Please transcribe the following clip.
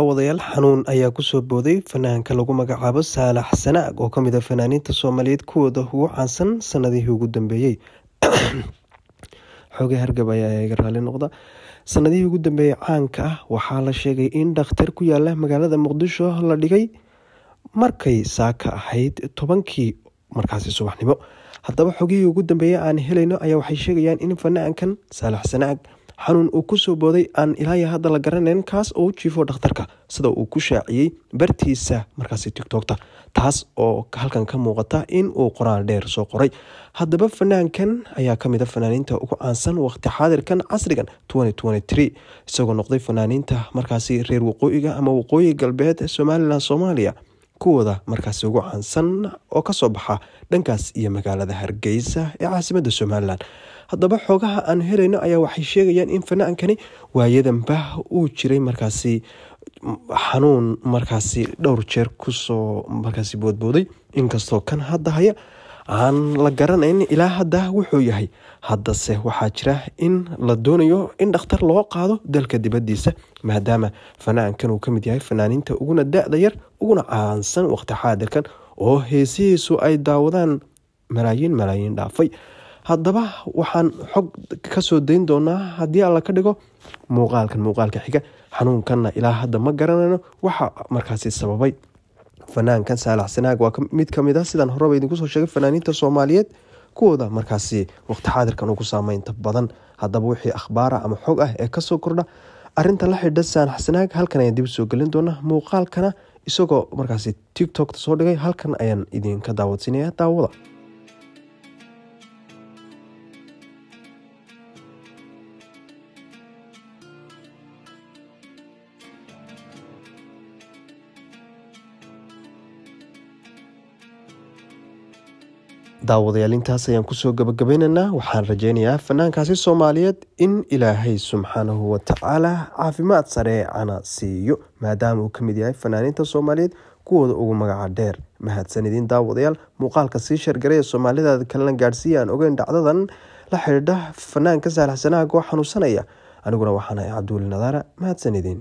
daawadayaal xanuun ayaa ku soo booday fanaanka lagu magacaabo saalax sanaag oo ka mid a fanaaniinta soomaaliyeed kuwooda ugu caansan sanadihii ugu dambeeyey. Xooga hargab ayaa iga raali noqda. Sanadihii ugu dambeeyey caanka ah waxaa la sheegay in dhakhtar ku yaalla magaalada muqdisho la dhigay markay saaka ahayd tobankii markaasi subaxnimo. Haddaba xogihii ugu dambeeyey aan helayno ayaa waxay sheegayaan in fanaankan saalax sanaag xanuun uu ku soo booday aan ilaayo hadda la garanayn kaas oo u jiifo dhakhtarka sida uu ku shaaciyey bartiisa markaasi tigtokta taas oo halkan ka muuqata in uu qoraal dheer soo qoray. Haddaba fanaankan ayaa ka mid a fanaaniinta ugu caansan waqti xaadirkan casrigan isagoo noqday fanaaniinta markaasi reer waqooyiga ama waqooyi galbeed somalilan soomaaliya kuwooda markaasi ugu caansan oo ka soo baxa dhankaas iyo magaalada hargeysa ee caasimada somalilan haddaba xoogaha aan helayno ayaa waxay sheegayaan in fanaankani waayadanba uu jiray markaasi xanuun markaasi dhowr jeer ku soo markaasi boodbooday. Inkastoo kan hadda haya aan la garanayn ilaa hadda wuxuu yahay. Haddase waxaa jira in la doonayo in dhakhtar loo qaado dalka dibadiisa maadaama fanaankan uu ka mid yahay fanaaniinta uguna da-da yar uguna caansan waqti xaadirkan oo heesihiisu ay daawadaan. Malaayiin malaayiin dhaafay. Haddaba waxaan xog ka soo dayn doonaa haddii alla ka dhigo muuqaalkan muuqaalka xiga xanuunkanna ilaa hadda ma garanayno waxa markaasi sababay fanaankan saalax sanaag. Waa mid ka mid a sidaan horeba idinkusoo sheegay fanaaniinta soomaaliyeed. Kuwooda markaasi waqti xaadirkan ugu saameynta badan. Haddaba wixii akhbaara ama xog ah ee ka soo kordha arinta la xidha saalax sanaag halkan ayaan dib soo gelin doonaa muuqaalkana isagoo markaasi tictokta soo dhigay halkan ayaan idinka daawadsiinaya daawada daawadayaal intaas ayaan ku soo gabagabeynaynaa waxaan rajeynayaa fanaankaasi soomaaliyeed in ilaahay subxaanahu watacaala caafimaad sareecana siiyo maadaama uu ka mid yahay fanaaniinta soomaaliyeed kuwooda ugu magaca dheer. Mahadsan idiin daawadayaal muuqaalka sii shargaray ee soomaalidaada kalena gaadhsiiya aan ogeyn dhacdadan la xidhiidha fanaanka saalax sanaag oo xanuunsanaya. Aniguna waxaan ahay cabduuli nadaara mahadsan idiin